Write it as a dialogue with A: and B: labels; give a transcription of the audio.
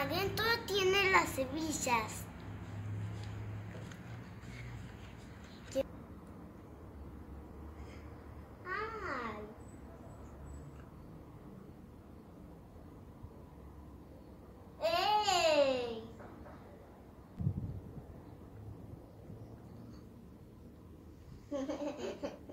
A: Adentro tiene las hebillas. ¡Ey!